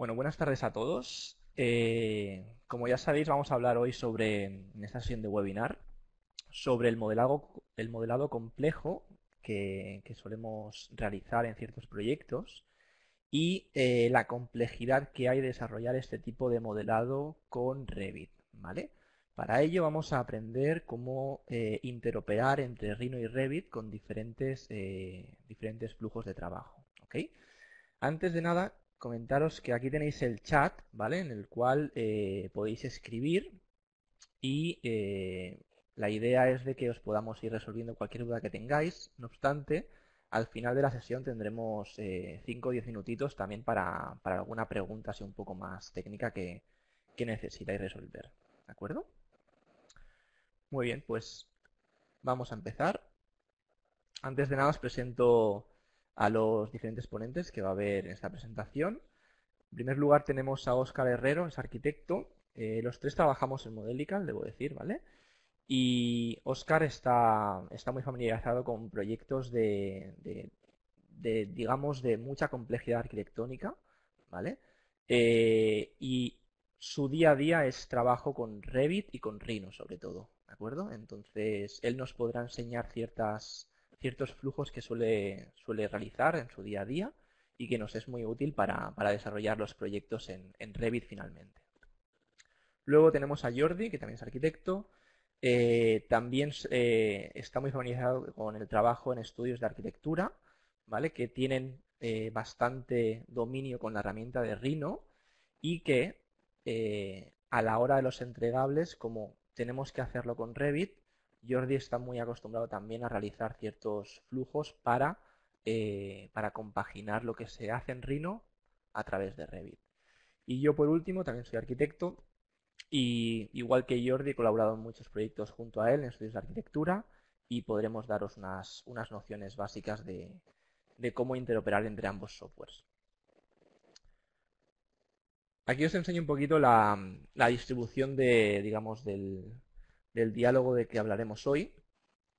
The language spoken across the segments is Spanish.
Bueno, buenas tardes a todos. Eh, como ya sabéis, vamos a hablar hoy sobre, en esta sesión de webinar, sobre el modelado, el modelado complejo que, solemos realizar en ciertos proyectos y eh, la complejidad que hay de desarrollar este tipo de modelado con Revit, ¿vale? Para ello vamos a aprender cómo eh, interoperar entre Rhino y Revit con diferentes, diferentes flujos de trabajo. Antes de nada, comentaros que aquí tenéis el chat, ¿vale? En el cual eh, podéis escribir y eh, la idea es de que os podamos ir resolviendo cualquier duda que tengáis. No obstante, al final de la sesión tendremos 5 eh, o 10 minutitos también para, alguna pregunta así un poco más técnica que, que necesitáis resolver. ¿De acuerdo? Muy bien, pues vamos a empezar. Antes de nada os presento a los diferentes ponentes que va a haber en esta presentación. En primer lugar tenemos a Óscar Herrero, es arquitecto. Eh, los tres trabajamos en Modelical, debo decir, ¿vale? Y Óscar está, está muy familiarizado con proyectos de, digamos, de mucha complejidad arquitectónica, ¿vale? Eh, y su día a día es trabajo con Revit y con Rhino, sobre todo, ¿de acuerdo? Entonces, él nos podrá enseñar ciertas ciertos flujos que suele, suele realizar en su día a día y que nos es muy útil para, desarrollar los proyectos en, Revit finalmente. Luego tenemos a Jordi, que también es arquitecto. Eh, también eh, está muy familiarizado con el trabajo en estudios de arquitectura, ¿vale? que tienen eh, bastante dominio con la herramienta de Rhino y que a la hora de los entregables, como tenemos que hacerlo con Revit, Jordi está muy acostumbrado también a realizar ciertos flujos para, eh, para compaginar lo que se hace en Rhino a través de Revit. Y yo por último también soy arquitecto y igual que Jordi he colaborado en muchos proyectos junto a él en estudios de arquitectura y podremos daros unas, unas nociones básicas de, cómo interoperar entre ambos softwares. Aquí os enseño un poquito la, la distribución de, digamos, del, del diálogo de que hablaremos hoy.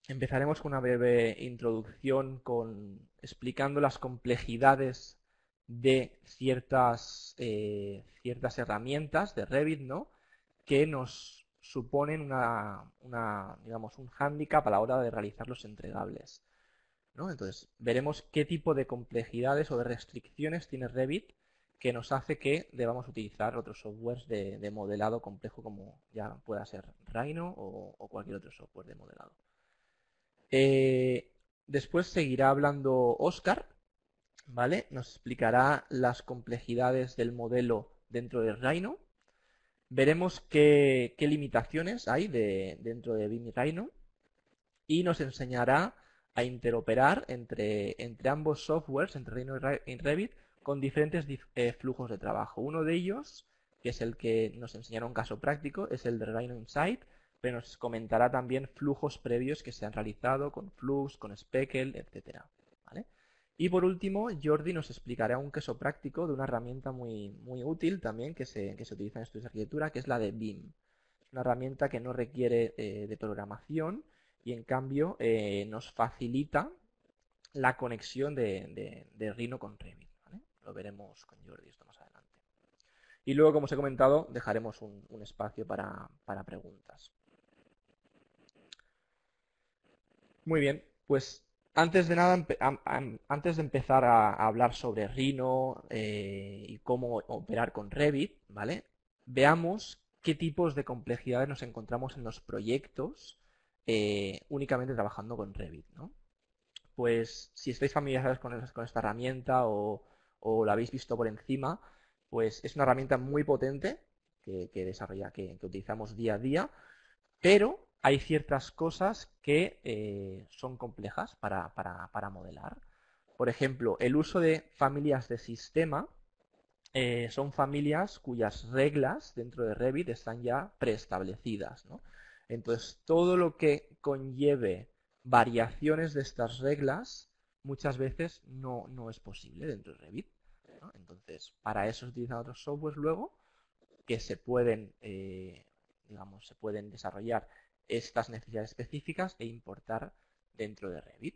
Empezaremos con una breve introducción con, explicando las complejidades de ciertas, eh, ciertas herramientas de Revit ¿no? que nos suponen una, digamos, un hándicap a la hora de realizar los entregables. ¿no? Entonces, veremos qué tipo de complejidades o de restricciones tiene Revit que nos hace que debamos utilizar otros softwares de, modelado complejo como ya pueda ser Rhino o, cualquier otro software de modelado. Eh, después seguirá hablando Oscar, ¿vale? Nos explicará las complejidades del modelo dentro de Rhino. Veremos qué, limitaciones hay dentro de BIM y Rhino. Y nos enseñará a interoperar entre, entre ambos softwares, entre Rhino y Revit, con diferentes eh, flujos de trabajo. Uno de ellos, que es el que nos enseñará un caso práctico, es el de Rhino Insight, pero nos comentará también flujos previos que se han realizado con Flux, con Speckle, etc. Y por último, Jordi nos explicará un caso práctico de una herramienta muy, muy útil también que se, que se utiliza en estudios de arquitectura, que es la de BIM. Es una herramienta que no requiere eh, de programación y en cambio eh, nos facilita la conexión de Rhino con Revit. Lo veremos con Jordi esto más adelante. Y luego, como os he comentado, dejaremos un, espacio para, preguntas. Muy bien, pues antes de nada, antes de empezar a, hablar sobre Rhino eh, y cómo operar con Revit, ¿vale? Veamos qué tipos de complejidades nos encontramos en los proyectos eh, únicamente trabajando con Revit, ¿no? Pues si estáis familiarizados con, con esta herramienta o, o lo habéis visto por encima, pues es una herramienta muy potente que, desarrolla, que, utilizamos día a día, pero hay ciertas cosas que eh, son complejas para, modelar. Por ejemplo, el uso de familias de sistema eh, son familias cuyas reglas dentro de Revit están ya preestablecidas. Entonces, todo lo que conlleve variaciones de estas reglas muchas veces no, no es posible dentro de Revit. Entonces, para eso se utilizan otros softwares luego que se pueden, eh, digamos, se pueden desarrollar estas necesidades específicas e importar dentro de Revit.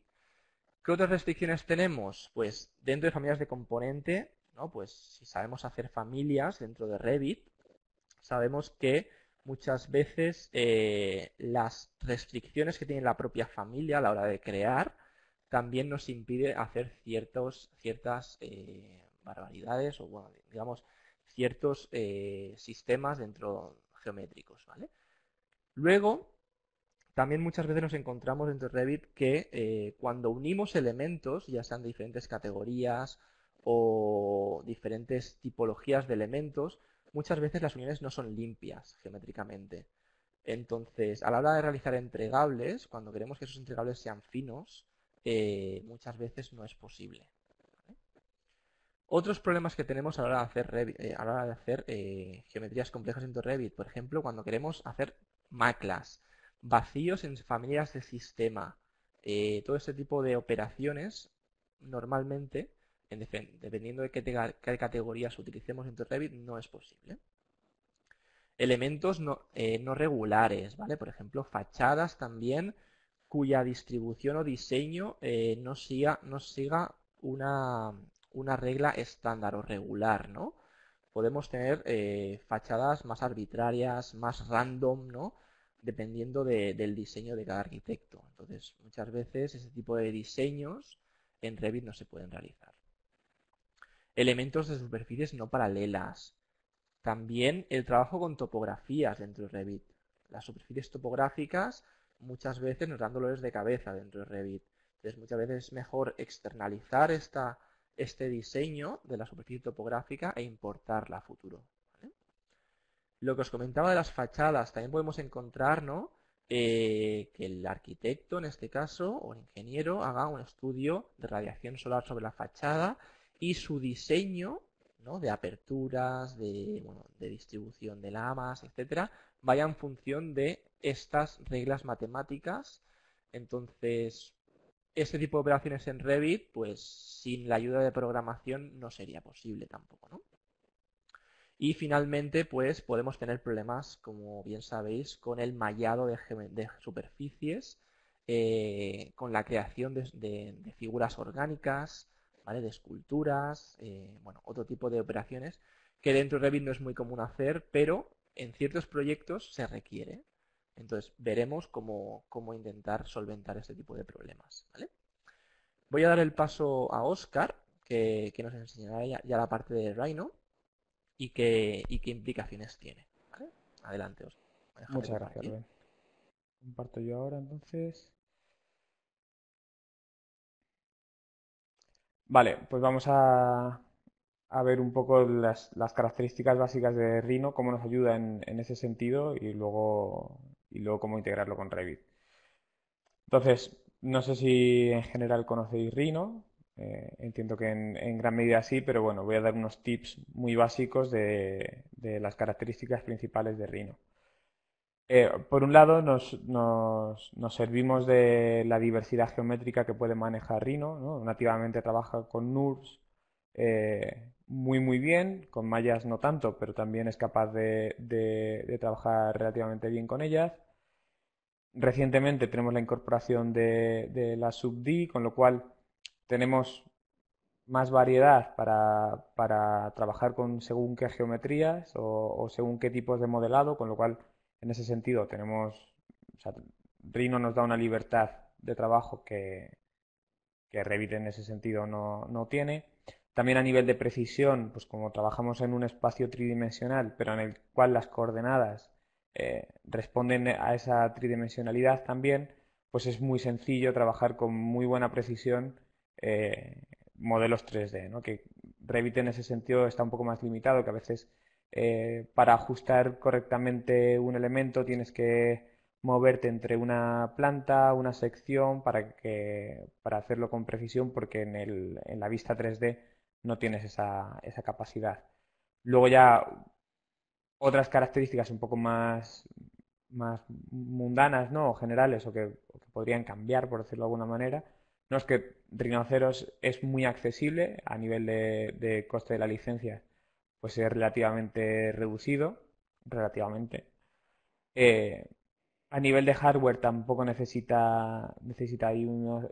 ¿Qué otras restricciones tenemos? Pues dentro de familias de componente ¿no? Pues si sabemos hacer familias dentro de Revit, sabemos que muchas veces eh, las restricciones que tiene la propia familia a la hora de crear también nos impide hacer ciertos, ciertas eh, barbaridades o, bueno, digamos, ciertos eh, sistemas dentro geométricos, ¿vale? Luego, también muchas veces nos encontramos dentro de Revit que cuando unimos elementos, ya sean de diferentes categorías o diferentes tipologías de elementos, muchas veces las uniones no son limpias geométricamente. Entonces, a la hora de realizar entregables, cuando queremos que esos entregables sean finos, eh, muchas veces no es posible. Otros problemas que tenemos a la hora de hacer, eh, eh, geometrías complejas en Revit, por ejemplo, cuando queremos hacer maclas, vacíos en familias de sistema, todo este tipo de operaciones, normalmente dependiendo de qué, categorías utilicemos en Revit, no es posible. Elementos eh, no, regulares, ¿vale? Por ejemplo, fachadas también cuya distribución o diseño eh, no siga, no siga una, regla estándar o regular, ¿no? Podemos tener eh, fachadas más arbitrarias, más random, ¿no? Dependiendo del diseño de cada arquitecto. Entonces, muchas veces ese tipo de diseños en Revit no se pueden realizar elementos de superficies no paralelas. También el trabajo con topografías dentro de Revit. Las superficies topográficas muchas veces nos dan dolores de cabeza dentro de Revit. Entonces muchas veces es mejor externalizar esta, este diseño de la superficie topográfica e importarla a futuro. Lo que os comentaba de las fachadas, también podemos encontrar eh, que el arquitecto, en este caso, o el ingeniero, haga un estudio de radiación solar sobre la fachada y su diseño de aperturas, de, de distribución de lamas, etcétera, vaya en función de estas reglas matemáticas. Entonces, este tipo de operaciones en Revit, pues sin la ayuda de programación no sería posible tampoco, ¿no? Y finalmente, pues podemos tener problemas, como bien sabéis, con el mallado de, superficies, eh, con la creación de figuras orgánicas, de esculturas, eh, bueno, otro tipo de operaciones que dentro de Revit no es muy común hacer, pero en ciertos proyectos se requiere. Entonces veremos cómo, intentar solventar este tipo de problemas. Voy a dar el paso a Oscar, que, nos enseñará ya, la parte de Rhino y qué, qué implicaciones tiene. Adelante, Oscar. Muchas gracias, Comparto yo ahora entonces. Vale, pues vamos a, ver un poco las, características básicas de Rhino, cómo nos ayuda en, ese sentido y luego, y luego cómo integrarlo con Revit. Entonces, no sé si en general conocéis Rhino, eh, entiendo que en, gran medida sí, pero bueno, voy a dar unos tips muy básicos de, de las características principales de Rhino. Eh, por un lado, nos, servimos de la diversidad geométrica que puede manejar Rhino. Nativamente trabaja con NURBS eh, muy muy bien, con mallas no tanto, pero también es capaz de, trabajar relativamente bien con ellas. Recientemente tenemos la incorporación de, la sub-D, con lo cual tenemos más variedad para, trabajar con según qué geometrías o según qué tipos de modelado, con lo cual en ese sentido tenemos, Rhino nos da una libertad de trabajo que, que Revit en ese sentido no, tiene. También a nivel de precisión, pues como trabajamos en un espacio tridimensional, pero en el cual las coordenadas eh, responden a esa tridimensionalidad también, pues es muy sencillo trabajar con muy buena precisión eh, modelos 3D, ¿no? que Revit en ese sentido está un poco más limitado, que a veces eh, para ajustar correctamente un elemento tienes que moverte entre una planta, una sección para, que, para hacerlo con precisión porque en, el, en la vista 3D no tienes esa, esa capacidad. Luego ya otras características un poco más, más mundanas ¿no? o generales o que, podrían cambiar, por decirlo de alguna manera, no es que Rhinoceros es muy accesible a nivel de, de coste de la licencia pues es relativamente reducido, relativamente. Eh, a nivel de hardware tampoco necesita, necesita ahí unos,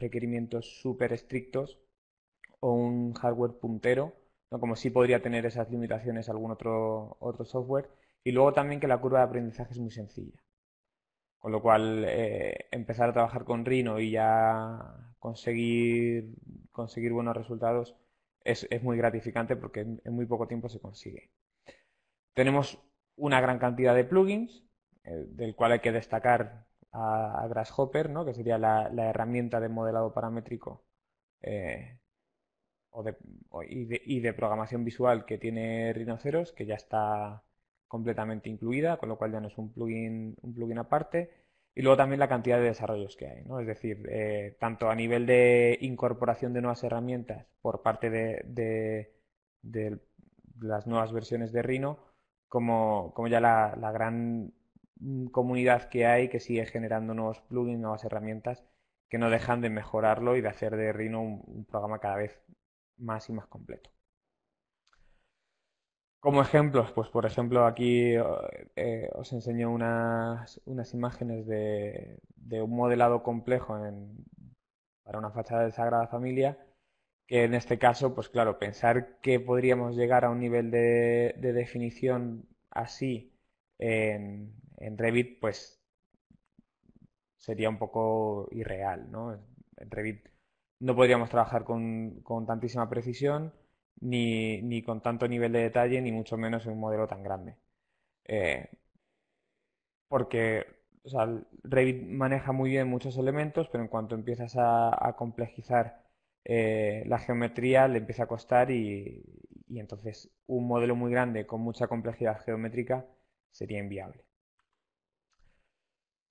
requerimientos súper estrictos o un hardware puntero ¿no? como si podría tener esas limitaciones algún otro, otro software. Y luego también que la curva de aprendizaje es muy sencilla. Con lo cual, eh, empezar a trabajar con Rhino y ya conseguir, conseguir buenos resultados es, muy gratificante porque en, muy poco tiempo se consigue. Tenemos una gran cantidad de plugins, eh, del cual hay que destacar a, Grasshopper, ¿no? que sería la, herramienta de modelado paramétrico eh, y, de, y, de, programación visual que tiene Rhinoceros, que ya está completamente incluida, con lo cual ya no es un plugin, un plugin aparte. Y luego también la cantidad de desarrollos que hay, ¿no? Es decir, eh, tanto a nivel de incorporación de nuevas herramientas por parte de, las nuevas versiones de Rhino, como, como ya la, gran comunidad que hay que sigue generando nuevos plugins, nuevas herramientas que no dejan de mejorarlo y de hacer de Rhino un programa cada vez más y más completo. Como ejemplos, pues por ejemplo aquí eh, os enseño unas, unas imágenes de, un modelado complejo para una fachada de Sagrada Familia, que en este caso, pues claro, pensar que podríamos llegar a un nivel de, definición así en, Revit, pues sería un poco irreal, ¿no? En Revit no podríamos trabajar con, con tantísima precisión ni, ni, con tanto nivel de detalle, ni mucho menos en un modelo tan grande. Eh, porque Revit maneja muy bien muchos elementos, pero en cuanto empiezas a, complejizar eh, la geometría, le empieza a costar y, entonces un modelo muy grande con mucha complejidad geométrica sería inviable.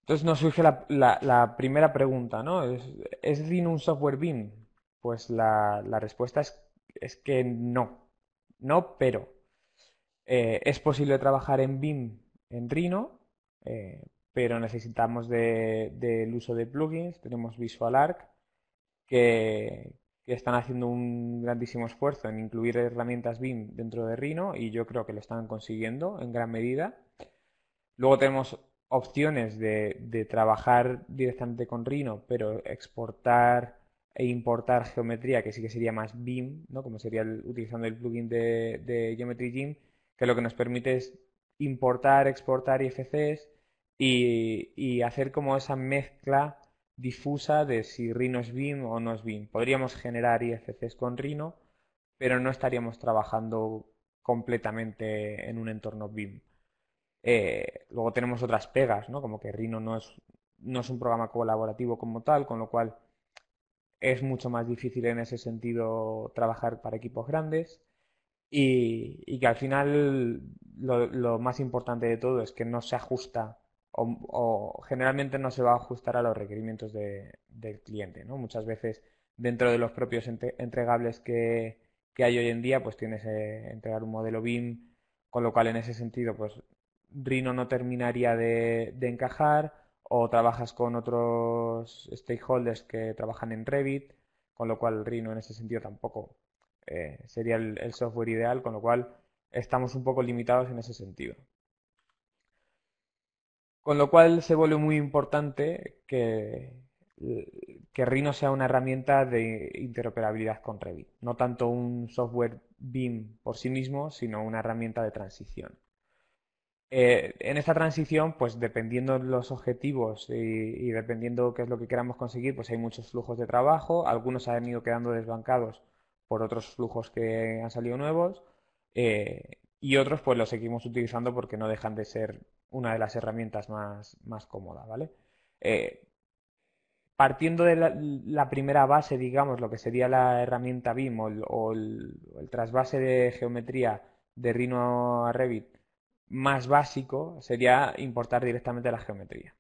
Entonces nos surge la, primera pregunta, ¿no? ¿Es, ¿Es un software BIM? Pues la, la respuesta es es que no. No, pero eh, es posible trabajar en BIM en Rhino, eh, pero necesitamos del uso de plugins. Tenemos VisualArc que, que están haciendo un grandísimo esfuerzo en incluir herramientas BIM dentro de Rhino y yo creo que lo están consiguiendo en gran medida. Luego tenemos opciones de, de trabajar directamente con Rhino, pero exportar e importar geometría, que sí que sería más BIM, ¿no? como sería utilizando el plugin de, Geometry GIMP, que lo que nos permite es importar, exportar IFCs y, y hacer como esa mezcla difusa de si Rhino es BIM o no es BIM. Podríamos generar IFCs con Rhino, pero no estaríamos trabajando completamente en un entorno BIM. Eh, luego tenemos otras pegas, ¿no? como que Rhino no es, no es un programa colaborativo como tal, con lo cual es mucho más difícil en ese sentido trabajar para equipos grandes y, que al final lo, más importante de todo es que no se ajusta o, generalmente no se va a ajustar a los requerimientos del cliente. ¿no? Muchas veces dentro de los propios entregables que, hay hoy en día pues tienes que entregar un modelo BIM con lo cual en ese sentido pues Rhino no terminaría de encajar o trabajas con otros stakeholders que trabajan en Revit, con lo cual Rhino en ese sentido tampoco eh, sería el, software ideal, con lo cual estamos un poco limitados en ese sentido. Con lo cual se vuelve muy importante que, que Rhino sea una herramienta de interoperabilidad con Revit, no tanto un software BIM por sí mismo, sino una herramienta de transición. Eh, en esta transición, pues dependiendo de los objetivos y, dependiendo qué es lo que queramos conseguir, pues hay muchos flujos de trabajo, algunos han ido quedando desbancados por otros flujos que han salido nuevos eh, y otros pues los seguimos utilizando porque no dejan de ser una de las herramientas más, más cómodas, ¿vale? Eh, partiendo de la, primera base, digamos, lo que sería la herramienta BIM o el, el trasvase de geometría de Rhino a Revit, más básico sería importar directamente la geometría.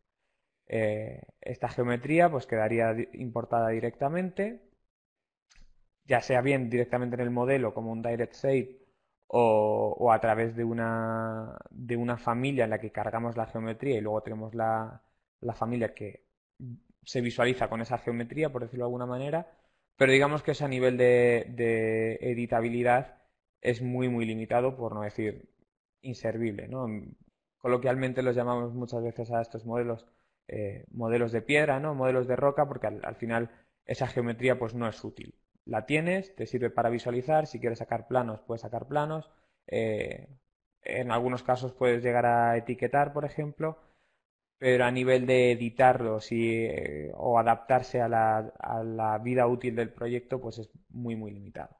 Eh, esta geometría pues quedaría importada directamente, ya sea bien directamente en el modelo como un direct shape o, a través de una, de una familia en la que cargamos la geometría y luego tenemos la, familia que se visualiza con esa geometría, por decirlo de alguna manera, pero digamos que ese nivel de, de editabilidad es muy muy limitado, por no decir inservible. ¿no? Coloquialmente los llamamos muchas veces a estos modelos eh, modelos de piedra, ¿no? modelos de roca, porque al, final esa geometría pues no es útil. la tienes, te sirve para visualizar, si quieres sacar planos, puedes sacar planos. Eh, en algunos casos puedes llegar a etiquetar, por ejemplo, pero a nivel de editarlos eh, o adaptarse a la, vida útil del proyecto, pues es muy, muy limitado.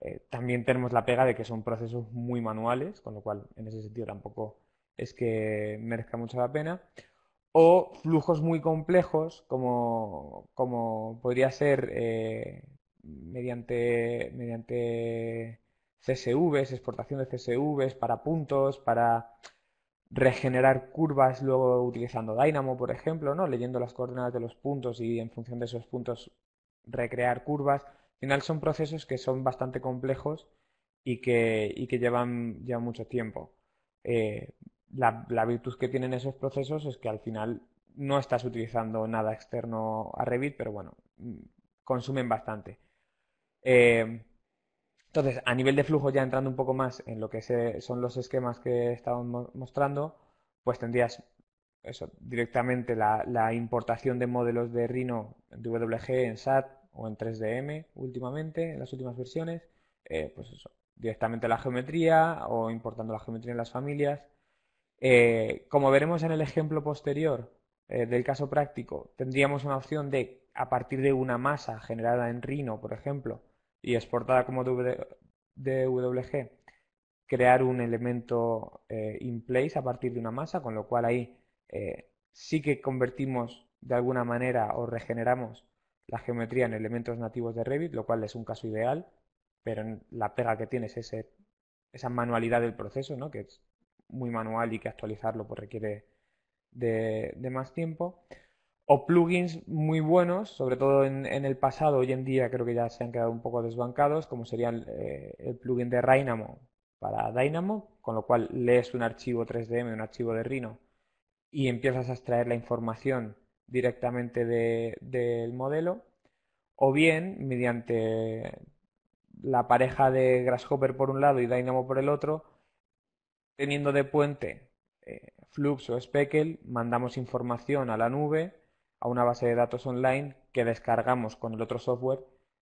Eh, también tenemos la pega de que son procesos muy manuales, con lo cual en ese sentido tampoco es que merezca mucho la pena. O flujos muy complejos, como, podría ser eh, mediante, mediante CSVs, exportación de CSVs para puntos, para regenerar curvas luego utilizando Dynamo, por ejemplo, ¿no? Leyendo las coordenadas de los puntos y en función de esos puntos recrear curvas. Al final son procesos que son bastante complejos y que, que llevan, ya mucho tiempo. Eh, la, virtud que tienen esos procesos es que al final no estás utilizando nada externo a Revit, pero bueno, consumen bastante. Eh, entonces, a nivel de flujo, ya entrando un poco más en lo que son los esquemas que estamos mostrando, pues tendrías eso, directamente la, importación de modelos de Rhino de WG en SAT o en 3DM últimamente, en las últimas versiones, eh, pues directamente la geometría o importando la geometría en las familias. Eh, como veremos en el ejemplo posterior eh, del caso práctico, tendríamos una opción de, a partir de una masa generada en Rhino, por ejemplo, y exportada como DWG, crear un elemento eh, in place a partir de una masa, con lo cual ahí sí que convertimos de alguna manera o regeneramos la geometría en elementos nativos de Revit, lo cual es un caso ideal, pero la pega que tiene es ese, esa manualidad del proceso, ¿no? que es muy manual y que actualizarlo pues, requiere de más tiempo o plugins muy buenos, sobre todo en, el pasado, hoy en día creo que ya se han quedado un poco desbancados, como sería el, eh, plugin de Rhino para Dynamo, con lo cual lees un archivo 3DM, un archivo de Rhino, y empiezas a extraer la información directamente del modelo, o bien mediante la pareja de Grasshopper por un lado y Dynamo por el otro, teniendo de puente eh, Flux o Speckle, mandamos información a la nube a una base de datos online que descargamos con el otro software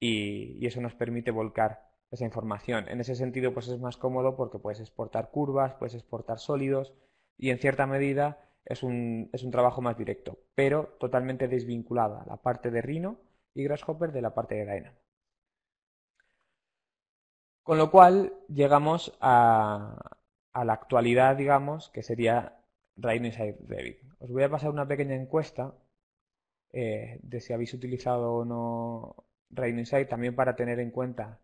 y, eso nos permite volcar esa información. En ese sentido, pues es más cómodo porque puedes exportar curvas, puedes exportar sólidos y en cierta medida es un, es un trabajo más directo, pero totalmente desvinculada la parte de Rhino y Grasshopper de la parte de Dynamo. Con lo cual llegamos a, a la actualidad, digamos, que sería Rhino Inside Revit. Os voy a pasar una pequeña encuesta eh, de si habéis utilizado o no Rhino Insight, también para tener en cuenta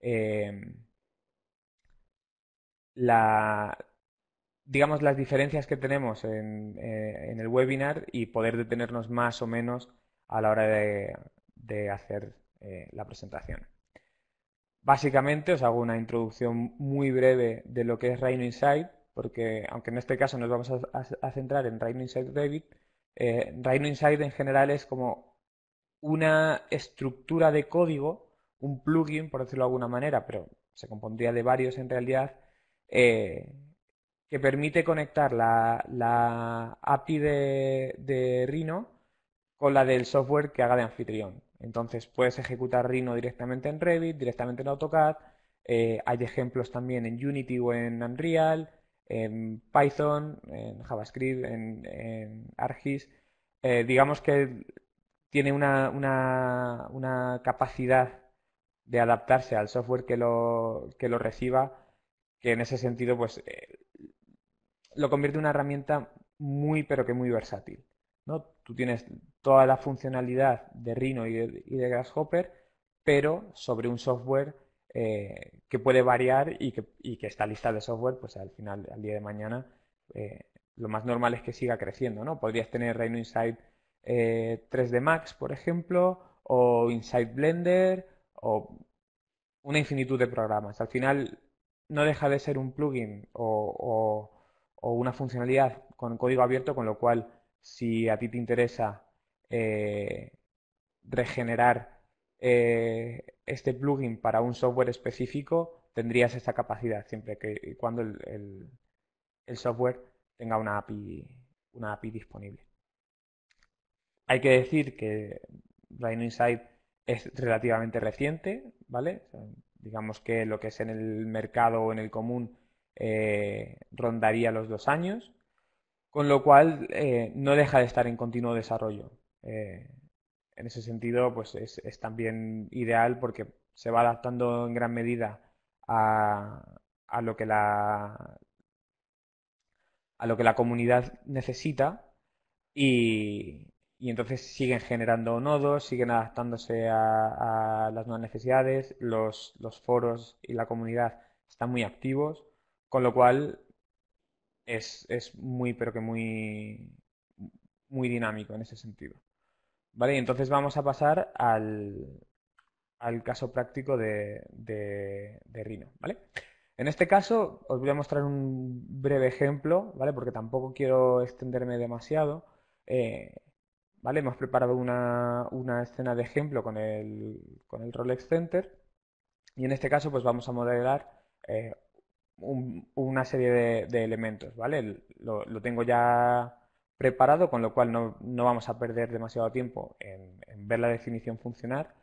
eh, la, digamos, las diferencias que tenemos en, eh, el webinar y poder detenernos más o menos a la hora de, hacer la presentación. Básicamente os hago una introducción muy breve de lo que es Rhino Insight, porque aunque en este caso nos vamos a, centrar en Rhino Insight Revit, eh, Inside en general es como una estructura de código, un plugin, por decirlo de alguna manera, pero se compondría de varios en realidad, eh, que permite conectar la, API de, Rhino con la del software que haga de anfitrión. Entonces puedes ejecutar Rhino directamente en Revit, directamente en AutoCAD. Eh, hay ejemplos también en Unity o en Unreal en Python, en JavaScript, en, ArcGIS. Eh, digamos que tiene una, capacidad de adaptarse al software que lo, que lo reciba, que en ese sentido pues eh, lo convierte en una herramienta muy pero que muy versátil. ¿no? Tú tienes toda la funcionalidad de Rhino y de Grasshopper, pero sobre un software eh, que puede variar y que, y que, esta lista de software, pues al final, al día de mañana, eh, lo más normal es que siga creciendo, ¿no? Podrías tener Rhino 3D eh, Max, por ejemplo, o Insight Blender, o una infinitud de programas. Al final, no deja de ser un plugin o, o, una funcionalidad con código abierto, con lo cual, si a ti te interesa regenerar este plugin para un software específico, tendrías esa capacidad siempre que cuando el, software tenga una API, una API disponible. Hay que decir que Rhino Insight es relativamente reciente, ¿vale? digamos que lo que es en el mercado o en el común eh, rondaría los dos años, con lo cual eh, no deja de estar en continuo desarrollo. Eh, en ese sentido, pues es, también ideal porque se va adaptando en gran medida a, lo que la comunidad necesita y entonces siguen generando nodos, siguen adaptándose a, las nuevas necesidades, los, foros y la comunidad están muy activos, con lo cual es, muy, pero que muy, muy dinámico en ese sentido. ¿Vale? Y entonces vamos a pasar al, al caso práctico de, de, Rhino, ¿vale? En este caso os voy a mostrar un breve ejemplo, ¿vale? Porque tampoco quiero extenderme demasiado. Eh, ¿vale? Hemos preparado una, escena de ejemplo con el, con el Rolex Center y en este caso pues vamos a modelar eh, una serie de, elementos, ¿vale? Lo, tengo ya preparado, con lo cual no, vamos a perder demasiado tiempo en, ver la definición funcionar,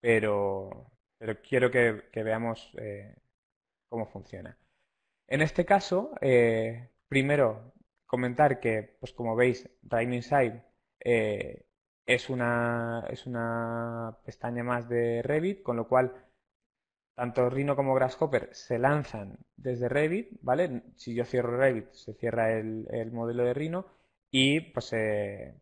pero, pero quiero que, veamos eh, cómo funciona. En este caso, eh, primero comentar que, pues como veis, Rain Inside eh, es, una, es una pestaña más de Revit, con lo cual tanto Rhino como Grasshopper se lanzan desde Revit, ¿vale? Si yo cierro Revit, se cierra el, modelo de Rhino y pues eh,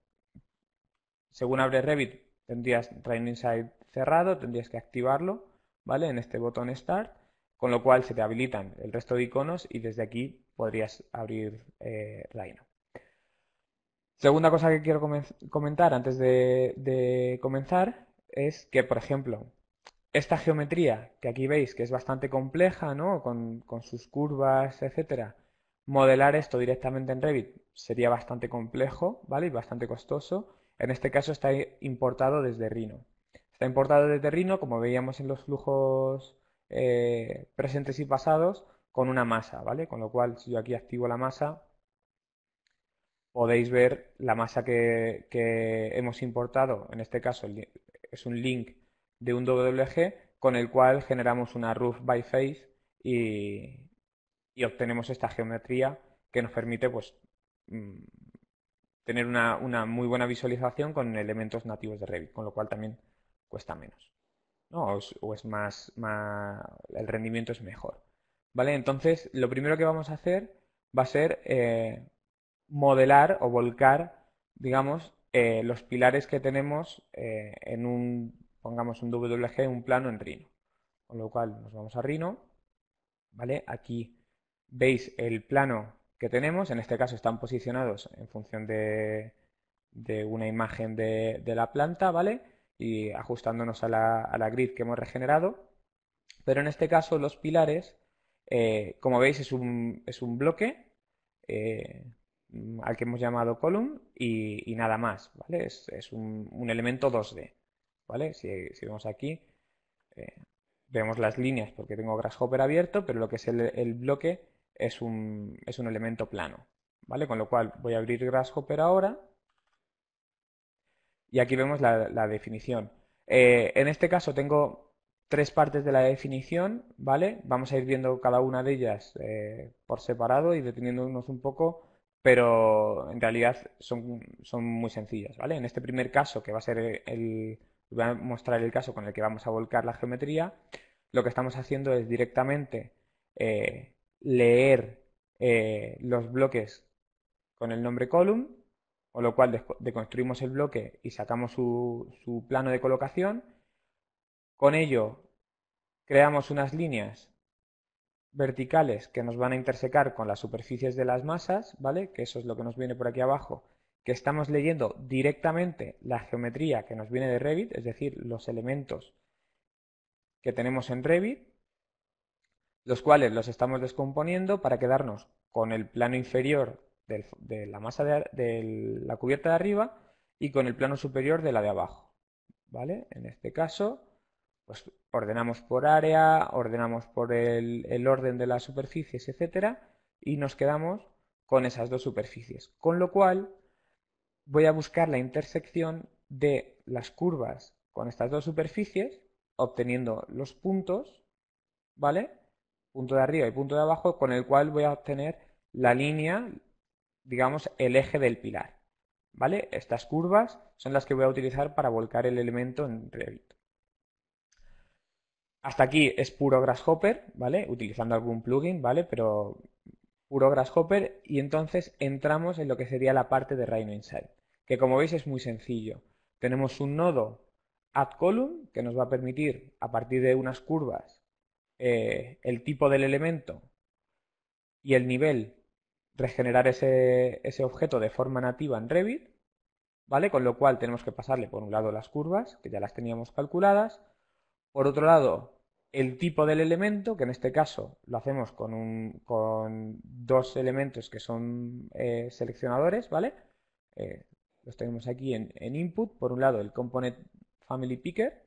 según abre Revit tendrías Rain Inside cerrado, tendrías que activarlo, ¿vale? En este botón Start, con lo cual se te habilitan el resto de iconos y desde aquí podrías abrir eh, Rhino. Segunda cosa que quiero comentar antes de, comenzar es que, por ejemplo, esta geometría que aquí veis que es bastante compleja, ¿no? Con, sus curvas, etcétera, modelar esto directamente en Revit sería bastante complejo, ¿vale? Y bastante costoso. En este caso está importado desde Rhino. Está importado desde Rhino, como veíamos en los flujos eh, presentes y pasados, con una masa, ¿vale? Con lo cual, si yo aquí activo la masa, podéis ver la masa que, hemos importado, en este caso es un link de un WG con el cual generamos una roof by face y, obtenemos esta geometría que nos permite pues, mm, tener una, muy buena visualización con elementos nativos de Revit, con lo cual también cuesta menos. O, es, más, el rendimiento es mejor. ¿Vale? Entonces, lo primero que vamos a hacer va a ser eh, modelar o volcar, digamos, eh, los pilares que tenemos eh, en un, pongamos un WG, un plano en Rhino. Con lo cual nos vamos a Rhino, ¿vale? Aquí veis el plano que tenemos, en este caso están posicionados en función de, una imagen de, la planta, ¿vale? Y ajustándonos a la, grid que hemos regenerado. Pero en este caso los pilares, eh, como veis, es un, es un bloque Mm, al que hemos llamado column y, nada más, ¿vale? Es, un, elemento 2D, ¿vale? Si, vemos aquí, eh, vemos las líneas porque tengo Grasshopper abierto, pero lo que es el, bloque es un, es un, elemento plano, ¿vale? Con lo cual voy a abrir Grasshopper ahora y aquí vemos la, definición. Eh, en este caso tengo tres partes de la definición, ¿vale? Vamos a ir viendo cada una de ellas eh, por separado y deteniéndonos un poco pero en realidad son, son muy sencillas, ¿vale? En este primer caso, que va a ser el, voy a mostrar el caso con el que vamos a volcar la geometría, lo que estamos haciendo es directamente eh, leer eh, los bloques con el nombre column, con lo cual deconstruimos el bloque y sacamos su, su plano de colocación. Con ello creamos unas líneas verticales que nos van a intersecar con las superficies de las masas, ¿vale? Que eso es lo que nos viene por aquí abajo, que estamos leyendo directamente la geometría que nos viene de Revit, es decir, los elementos que tenemos en Revit, los cuales los estamos descomponiendo para quedarnos con el plano inferior de la masa de, la cubierta de arriba y con el plano superior de la de abajo, ¿vale? En este caso, pues ordenamos por área, ordenamos por el, orden de las superficies, etcétera, y nos quedamos con esas dos superficies. Con lo cual, voy a buscar la intersección de las curvas con estas dos superficies, obteniendo los puntos, ¿vale? Punto de arriba y punto de abajo, con el cual voy a obtener la línea, digamos, el eje del pilar. ¿Vale? Estas curvas son las que voy a utilizar para volcar el elemento en Revit. Hasta aquí es puro Grasshopper, ¿vale? Utilizando algún plugin, ¿vale? Pero puro Grasshopper y entonces entramos en lo que sería la parte de Rhino Inside, que como veis es muy sencillo. Tenemos un nodo add column que nos va a permitir a partir de unas curvas eh, el tipo del elemento y el nivel regenerar ese, ese objeto de forma nativa en Revit, ¿vale? Con lo cual tenemos que pasarle por un lado las curvas, que ya las teníamos calculadas, por otro lado el tipo del elemento, que en este caso lo hacemos con, un, con dos elementos que son eh, seleccionadores, ¿vale? Eh, los tenemos aquí en, input, por un lado el component family picker,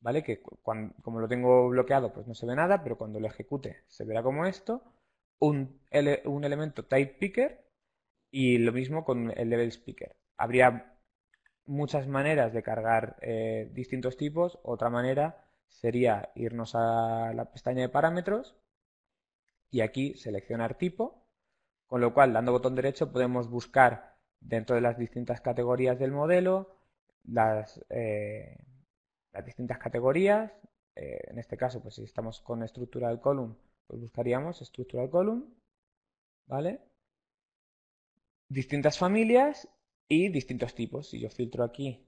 ¿vale? Que como lo tengo bloqueado pues no se ve nada, pero cuando lo ejecute se verá como esto un, elemento type picker y lo mismo con el level speaker. Habría muchas maneras de cargar eh, distintos tipos. Otra manera sería irnos a la pestaña de parámetros y aquí seleccionar tipo, con lo cual dando botón derecho podemos buscar dentro de las distintas categorías del modelo las, eh, las distintas categorías. Eh, en este caso, pues si estamos con estructura del column, pues buscaríamos estructural column, ¿vale? Distintas familias y distintos tipos. Si yo filtro aquí,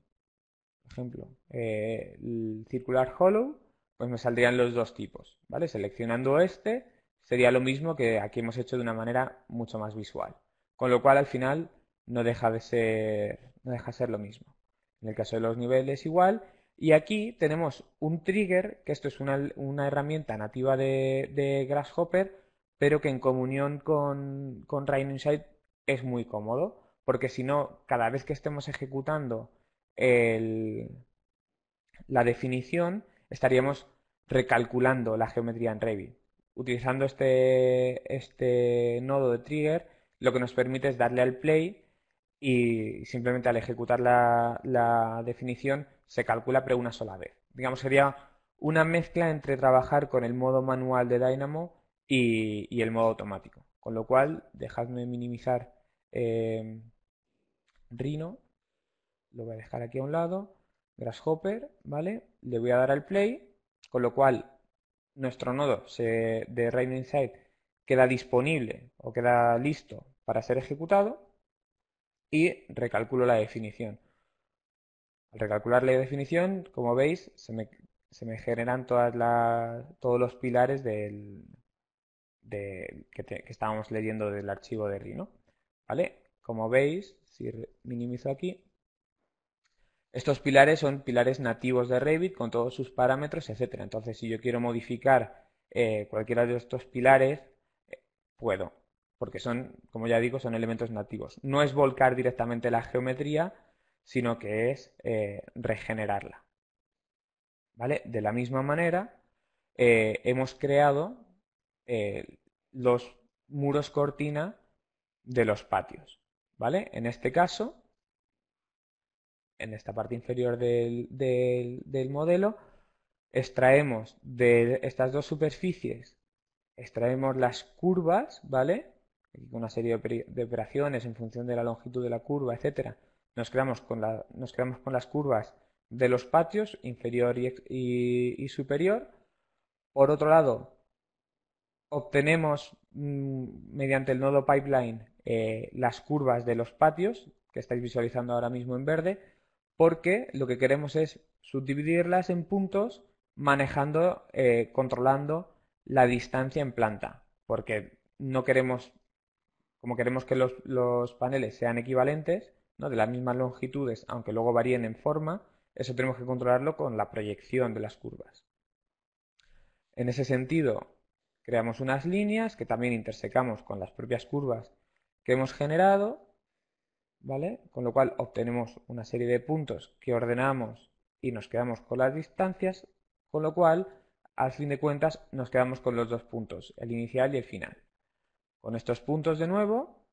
por ejemplo, eh, el circular hollow, pues me saldrían los dos tipos, ¿vale? Seleccionando este sería lo mismo que aquí hemos hecho de una manera mucho más visual. Con lo cual al final no deja de ser, no deja de ser lo mismo. En el caso de los niveles igual y aquí tenemos un trigger, que esto es una, herramienta nativa de, Grasshopper, pero que en comunión con, con Rhino Insight es muy cómodo, porque si no, cada vez que estemos ejecutando la definición, estaríamos recalculando la geometría en Revit. Utilizando este, este nodo de trigger, lo que nos permite es darle al play y simplemente al ejecutar la definición se calcula pero una sola vez. Digamos, sería una mezcla entre trabajar con el modo manual de Dynamo y, el modo automático. Con lo cual, dejadme minimizar eh, Rhino, lo voy a dejar aquí a un lado, Grasshopper, ¿vale? Le voy a dar al play, con lo cual nuestro nodo de Rhino Insight queda disponible o queda listo para ser ejecutado y recalculo la definición. Al recalcular la definición, como veis, se me, generan todas todos los pilares del, que, estábamos leyendo del archivo de Rhino. ¿Vale? Como veis, si minimizo aquí, estos pilares son pilares nativos de Revit con todos sus parámetros, etc. Entonces, si yo quiero modificar eh, cualquiera de estos pilares, eh, puedo, porque son, como ya digo, son elementos nativos. No es volcar directamente la geometría, sino que es eh, regenerarla. ¿Vale? De la misma manera, hemos creado los muros cortina de los patios. ¿Vale? En este caso, en esta parte inferior del, del modelo, extraemos de estas dos superficies, extraemos las curvas, ¿vale? Una serie de operaciones en función de la longitud de la curva, etcétera, nos quedamos con, nos quedamos con las curvas de los patios inferior y, superior. Por otro lado, obtenemos mm, mediante el nodo pipeline eh, las curvas de los patios que estáis visualizando ahora mismo en verde, porque lo que queremos es subdividirlas en puntos manejando, eh, controlando la distancia en planta, porque no queremos, como queremos que los paneles sean equivalentes, de las mismas longitudes, aunque luego varíen en forma, eso tenemos que controlarlo con la proyección de las curvas. En ese sentido, creamos unas líneas que también intersecamos con las propias curvas que hemos generado, ¿vale? Con lo cual obtenemos una serie de puntos que ordenamos y nos quedamos con las distancias, con lo cual, al fin de cuentas, nos quedamos con los dos puntos, el inicial y el final. Con estos puntos de nuevo,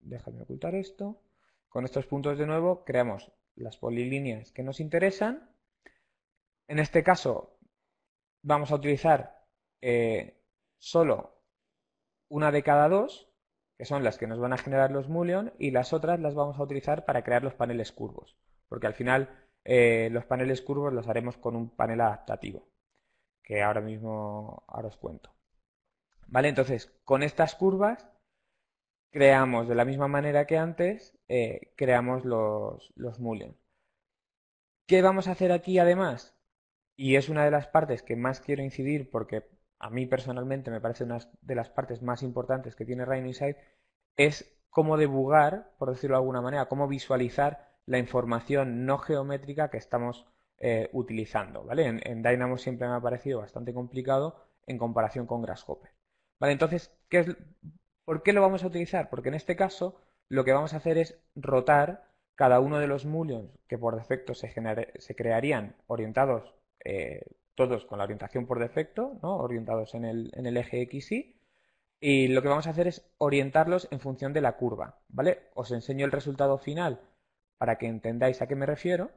déjame ocultar esto, con estos puntos de nuevo creamos las polilíneas que nos interesan. En este caso vamos a utilizar eh, solo una de cada dos, que son las que nos van a generar los mullion, y las otras las vamos a utilizar para crear los paneles curvos, porque al final eh, los paneles curvos los haremos con un panel adaptativo, que ahora mismo ahora os cuento. ¿Vale? Entonces, con estas curvas creamos de la misma manera que antes, eh, creamos los, los mullion. ¿Qué vamos a hacer aquí además? Y es una de las partes que más quiero incidir porque a mí personalmente me parece una de las partes más importantes que tiene Rhino Insight, es cómo debugar, por decirlo de alguna manera, cómo visualizar la información no geométrica que estamos eh, utilizando. En, Dynamo siempre me ha parecido bastante complicado en comparación con Grasshopper. ¿Vale? Entonces, ¿qué es, ¿por qué lo vamos a utilizar? Porque en este caso lo que vamos a hacer es rotar cada uno de los mullions que por defecto se, se crearían orientados eh, todos con la orientación por defecto, ¿no? orientados en el, eje XY. Y lo que vamos a hacer es orientarlos en función de la curva, ¿vale? Os enseño el resultado final para que entendáis a qué me refiero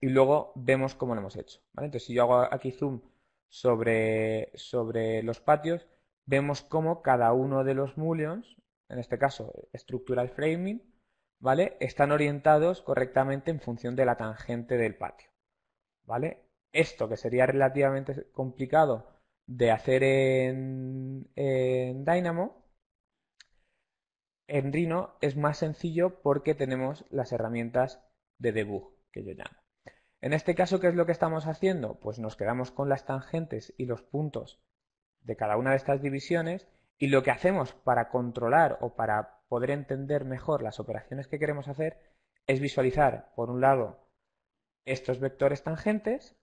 y luego vemos cómo lo hemos hecho, ¿vale? Entonces, si yo hago aquí zoom sobre, sobre los patios, vemos cómo cada uno de los mullions, en este caso structural framing, ¿vale? Están orientados correctamente en función de la tangente del patio, ¿vale? Esto que sería relativamente complicado de hacer en, Dynamo, en Rhino es más sencillo porque tenemos las herramientas de debug que yo llamo. En este caso, ¿qué es lo que estamos haciendo? Pues nos quedamos con las tangentes y los puntos de cada una de estas divisiones y lo que hacemos para controlar o para poder entender mejor las operaciones que queremos hacer es visualizar, por un lado, estos vectores tangentes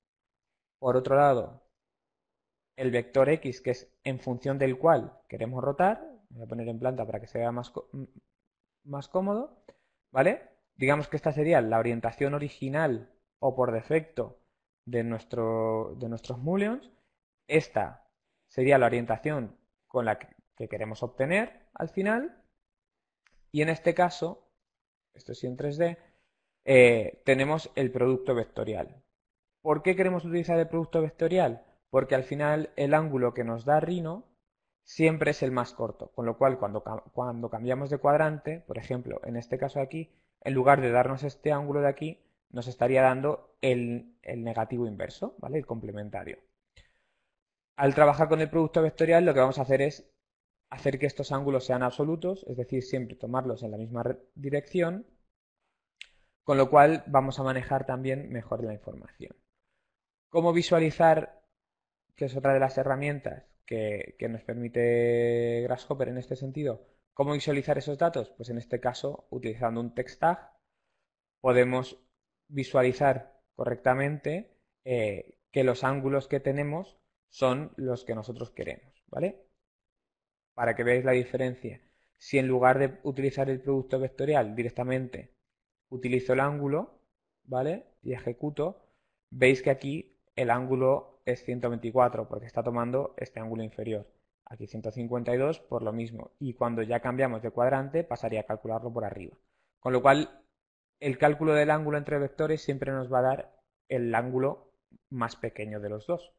por otro lado, el vector x, que es en función del cual queremos rotar, voy a poner en planta para que sea más, más cómodo, ¿vale? Digamos que esta sería la orientación original o por defecto de, nuestro, de nuestros mullions. Esta sería la orientación con la que queremos obtener al final. Y en este caso, esto sí en 3D, eh, tenemos el producto vectorial. ¿Por qué queremos utilizar el producto vectorial? Porque al final el ángulo que nos da Rhino siempre es el más corto, con lo cual cuando, cuando cambiamos de cuadrante, por ejemplo, en este caso aquí, en lugar de darnos este ángulo de aquí, nos estaría dando el, el negativo inverso, ¿vale? El complementario. Al trabajar con el producto vectorial lo que vamos a hacer es hacer que estos ángulos sean absolutos, es decir, siempre tomarlos en la misma dirección, con lo cual vamos a manejar también mejor la información. ¿Cómo visualizar, que es otra de las herramientas que, nos permite Grasshopper en este sentido? ¿Cómo visualizar esos datos? Pues en este caso, utilizando un text tag, podemos visualizar correctamente eh, que los ángulos que tenemos son los que nosotros queremos, ¿vale? Para que veáis la diferencia. Si en lugar de utilizar el producto vectorial directamente utilizo el ángulo, ¿vale? Y ejecuto, veis que aquí el ángulo es 124 porque está tomando este ángulo inferior. Aquí 152 por lo mismo. Y cuando ya cambiamos de cuadrante pasaría a calcularlo por arriba. Con lo cual el cálculo del ángulo entre vectores siempre nos va a dar el ángulo más pequeño de los dos.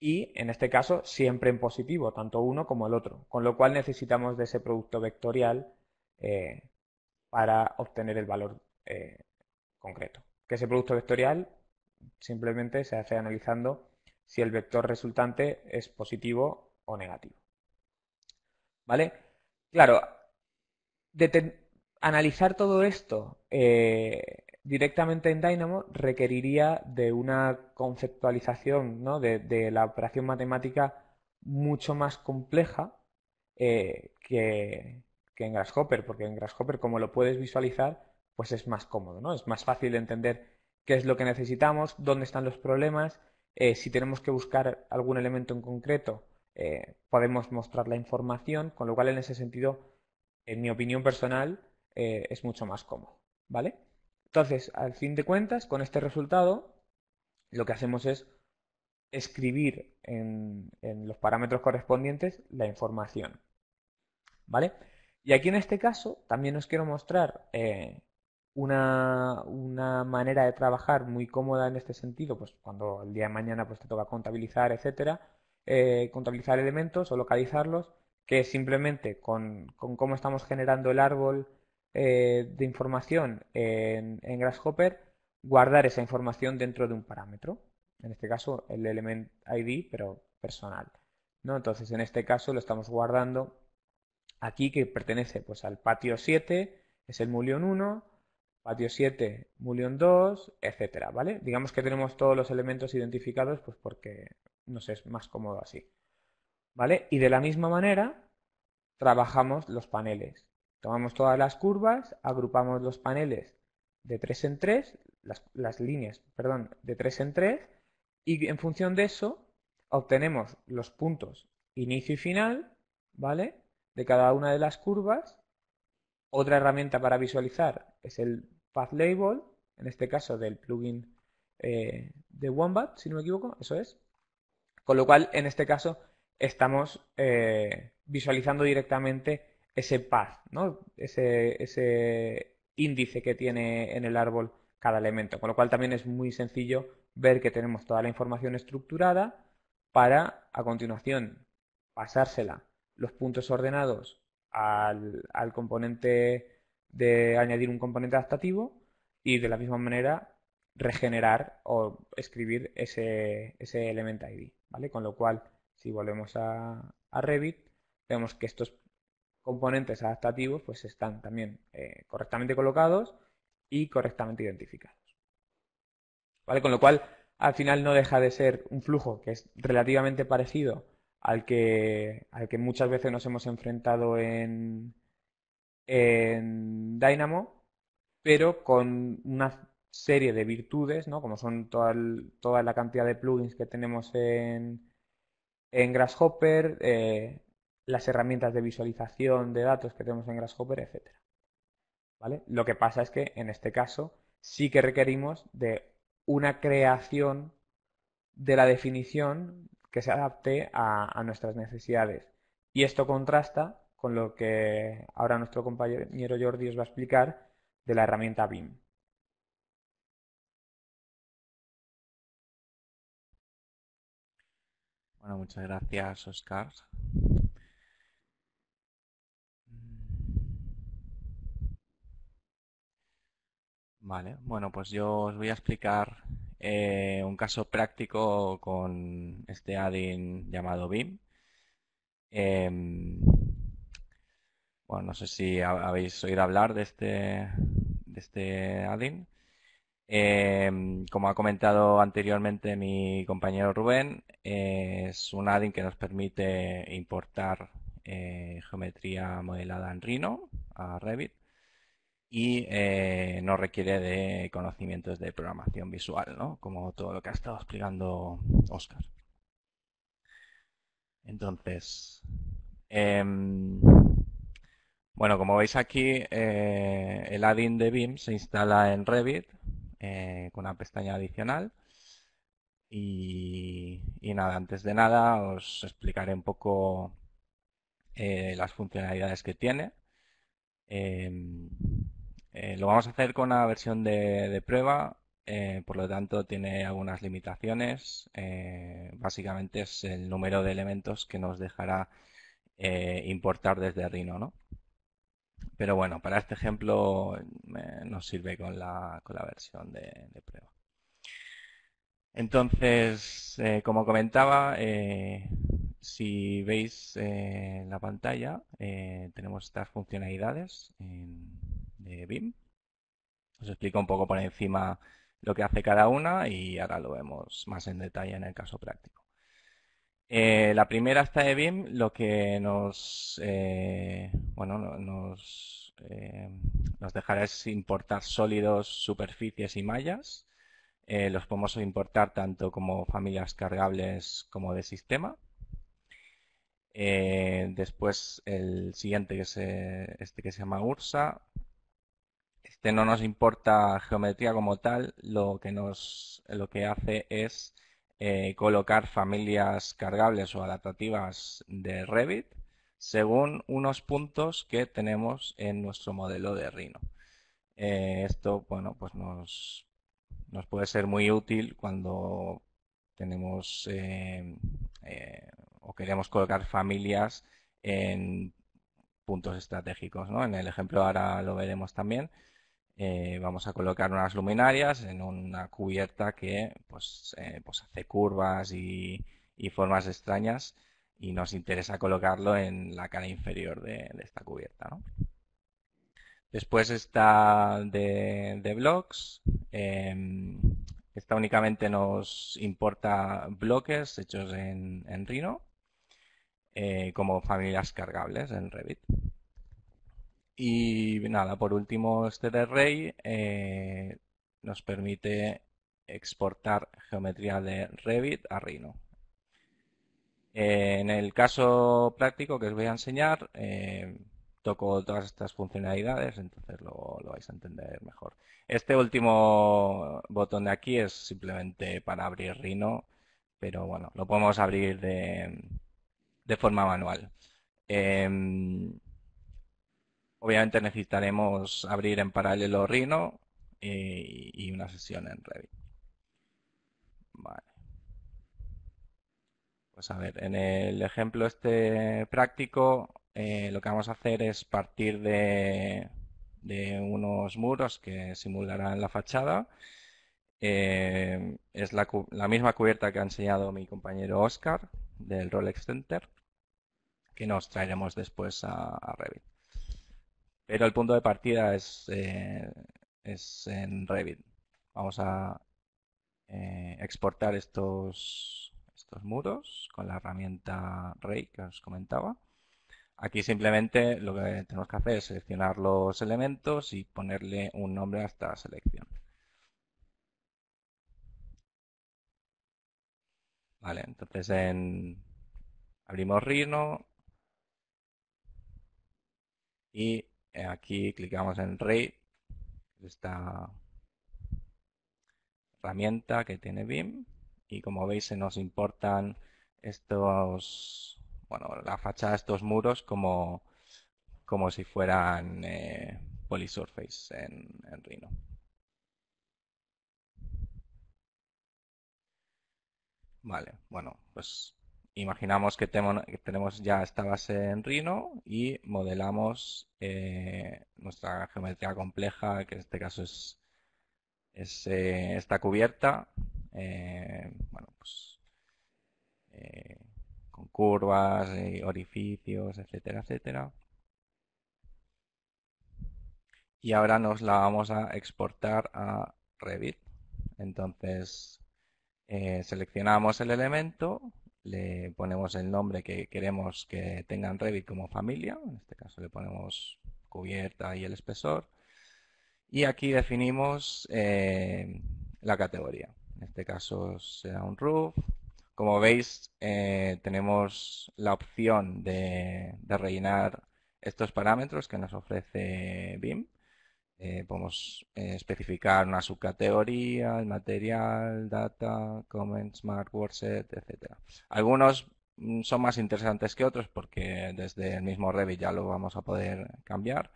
Y en este caso siempre en positivo, tanto uno como el otro. Con lo cual necesitamos de ese producto vectorial eh, para obtener el valor eh, concreto. Que ese producto vectorial simplemente se hace analizando si el vector resultante es positivo o negativo. ¿Vale? Claro, analizar todo esto eh, directamente en Dynamo requeriría de una conceptualización ¿no? de, la operación matemática mucho más compleja eh, que, que, en Grasshopper, porque en Grasshopper, como lo puedes visualizar, pues es más cómodo, ¿no? Es más fácil de entender qué es lo que necesitamos, dónde están los problemas, eh, si tenemos que buscar algún elemento en concreto, eh, podemos mostrar la información, con lo cual en ese sentido, en mi opinión personal, eh, es mucho más cómodo, ¿vale? Entonces, al fin de cuentas, con este resultado, lo que hacemos es escribir en, los parámetros correspondientes la información, ¿vale? Y aquí en este caso también os quiero mostrar una, manera de trabajar muy cómoda en este sentido, pues cuando el día de mañana pues, te toca contabilizar, etcétera, eh, contabilizar elementos o localizarlos, que simplemente con, cómo estamos generando el árbol eh, de información en, Grasshopper, guardar esa información dentro de un parámetro. En este caso, el element ID, pero personal. ¿no? Entonces, en este caso lo estamos guardando aquí que pertenece pues, al patio 7, es el Mullion 1, patio 7, Mullion 2, etcétera, ¿vale? Digamos que tenemos todos los elementos identificados pues porque nos es más cómodo así. ¿Vale? Y de la misma manera trabajamos los paneles. Tomamos todas las curvas, agrupamos los paneles de 3 en 3, las, líneas, perdón, de 3 en 3, y en función de eso obtenemos los puntos inicio y final, ¿vale? De cada una de las curvas. Otra herramienta para visualizar es el Path Label, en este caso del plugin eh, de Wombat, si no me equivoco, eso es. Con lo cual, en este caso, estamos eh, visualizando directamente ese path, ¿no? ese, ese índice que tiene en el árbol cada elemento. Con lo cual también es muy sencillo ver que tenemos toda la información estructurada para a continuación pasársela los puntos ordenados al, al componente de añadir un componente adaptativo y de la misma manera regenerar o escribir ese, ese element ID, ¿vale? Con lo cual, si volvemos a, Revit, vemos que estos componentes adaptativos pues están también eh, correctamente colocados y correctamente identificados. ¿Vale? Con lo cual, al final no deja de ser un flujo que es relativamente parecido al que, al que muchas veces nos hemos enfrentado en, en Dynamo, pero con una serie de virtudes, ¿no? como son toda, toda la cantidad de plugins que tenemos en, en Grasshopper, eh, las herramientas de visualización de datos que tenemos en Grasshopper, etc. ¿Vale? Lo que pasa es que en este caso sí que requerimos de una creación de la definición que se adapte a, a nuestras necesidades. Y esto contrasta con lo que ahora nuestro compañero Jordi os va a explicar de la herramienta BIM. Bueno, muchas gracias, Oscar. Vale, bueno, pues yo os voy a explicar eh, un caso práctico con este add-in llamado BIM. Bueno, no sé si habéis oído hablar de este, de este add-in. Em, como ha comentado anteriormente mi compañero Rubén, es un add-in que nos permite importar eh, geometría modelada en Rhino a Revit y eh, no requiere de conocimientos de programación visual, ¿no? como todo lo que ha estado explicando Oscar. Entonces, em, bueno, como veis aquí, eh, el add-in de BIM se instala en Revit eh, con una pestaña adicional. Y, nada, antes de nada os explicaré un poco eh, las funcionalidades que tiene. Em, lo vamos a hacer con una versión de, prueba, por lo tanto tiene algunas limitaciones. básicamente es el número de elementos que nos dejará importar desde Rhino, ¿no? Pero bueno, para este ejemplo nos sirve con la, con la versión de, prueba. Entonces, eh, como comentaba, eh, si veis eh, en la pantalla, tenemos estas funcionalidades de BIM. Os explico un poco por encima lo que hace cada una y ahora lo vemos más en detalle en el caso práctico. Eh, la primera está de BIM, lo que nos, eh, bueno, nos, eh, nos dejará es importar sólidos, superficies y mallas. los podemos importar tanto como familias cargables como de sistema. después el siguiente que es este que se llama URSA. Este no nos importa geometría como tal, lo que nos lo que hace es eh, colocar familias cargables o adaptativas de Revit según unos puntos que tenemos en nuestro modelo de Rhino. Eh, esto, bueno, pues nos, nos puede ser muy útil cuando tenemos eh, eh, o queremos colocar familias en puntos estratégicos, ¿no? En el ejemplo ahora lo veremos también. Vamos a colocar unas luminarias en una cubierta que pues, pues hace curvas y, formas extrañas y nos interesa colocarlo en la cara inferior de, esta cubierta. Después está de, de blocks. Em, esta únicamente nos importa bloques hechos en, en Rhino eh, como familias cargables en Revit. Y nada, por último, este de Ray eh, nos permite exportar geometría de Revit a Rhino. Eh, en el caso práctico que os voy a enseñar, toco todas estas funcionalidades, entonces lo, vais a entender mejor. Este último botón de aquí es simplemente para abrir Rhino, pero bueno, lo podemos abrir de, forma manual. Em, obviamente necesitaremos abrir en paralelo Rhino y, y una sesión en Revit. Vale. Pues a ver, en el ejemplo este práctico eh, lo que vamos a hacer es partir de, unos muros que simularán la fachada. Eh, es la, misma cubierta que ha enseñado mi compañero Oscar del Rolex Center, que nos traeremos después a, Revit. Pero el punto de partida es, eh, es en Revit. Vamos a exportar estos, estos muros con la herramienta Ray que os comentaba. Aquí simplemente lo que tenemos que hacer es seleccionar los elementos y ponerle un nombre a esta selección. Vale, entonces en... abrimos Rhino y aquí clicamos en Ray, esta herramienta que tiene BIM y como veis se nos importan estos bueno, la fachada de estos muros como, como si fueran eh, polysurface en, en Rhino. Vale, bueno, pues imaginamos que, tenemos ya esta base en Rhino y modelamos eh, nuestra geometría compleja, que en este caso es, eh, esta cubierta. bueno, pues con curvas, orificios, etcétera, etcétera. Y ahora nos la vamos a exportar a Revit. Entonces eh, seleccionamos el elemento, le ponemos el nombre que queremos que tenga en Revit como familia, en este caso le ponemos cubierta y el espesor. Y aquí definimos eh, la categoría. En este caso será un roof, como veis, eh, tenemos la opción de, rellenar estos parámetros que nos ofrece BIM. Eh, podemos eh, especificar una subcategoría, el material, data, comments, smart set, etc. Algunos mm, son más interesantes que otros porque desde el mismo Revit ya lo vamos a poder cambiar.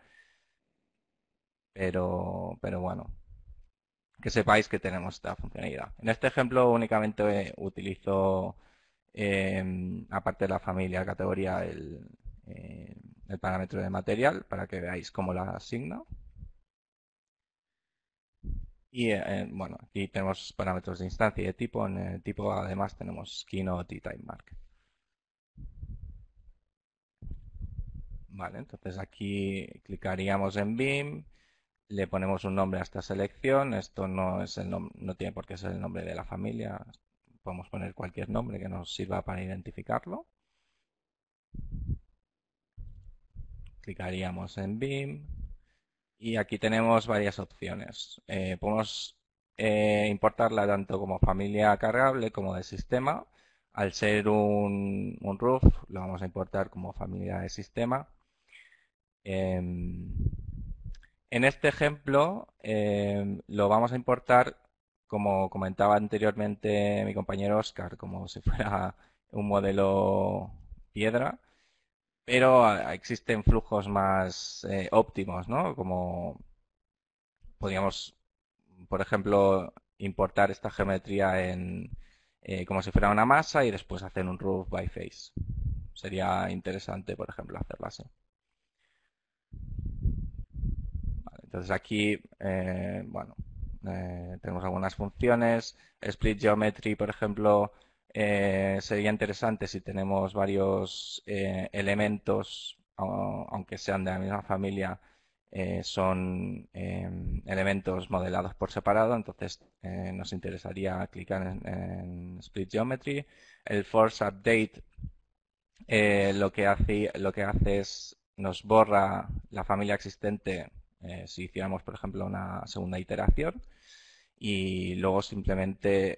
Pero, pero bueno, que sepáis que tenemos esta funcionalidad. En este ejemplo únicamente utilizo, em, aparte de la familia categoría, el, eh, el, parámetro de material para que veáis cómo la asigno. Y eh, bueno, aquí tenemos parámetros de instancia y de tipo. En el tipo además tenemos keynote y timemark. Vale, entonces aquí clicaríamos en BIM le ponemos un nombre a esta selección. Esto no, es el no tiene por qué ser el nombre de la familia. Podemos poner cualquier nombre que nos sirva para identificarlo. Clicaríamos en BIM y aquí tenemos varias opciones. Eh, podemos eh, importarla tanto como familia cargable como de sistema. Al ser un, roof, lo vamos a importar como familia de sistema. Em, en este ejemplo eh, lo vamos a importar, como comentaba anteriormente mi compañero Oscar, como si fuera un modelo piedra, pero existen flujos más eh, óptimos, ¿no? Como podríamos, por ejemplo, importar esta geometría en, eh, como si fuera una masa y después hacer un roof by face. Sería interesante, por ejemplo, hacerlo así. entonces aquí, eh, bueno, tenemos algunas funciones. Split Geometry, por ejemplo, sería interesante si tenemos varios elementos, aunque sean de la misma familia, eh, son em, elementos modelados por separado, entonces eh, nos interesaría clicar en, Split Geometry. El Force Update eh, lo, que hace, lo que hace es nos borra la familia existente si hiciéramos, por ejemplo, una segunda iteración y luego simplemente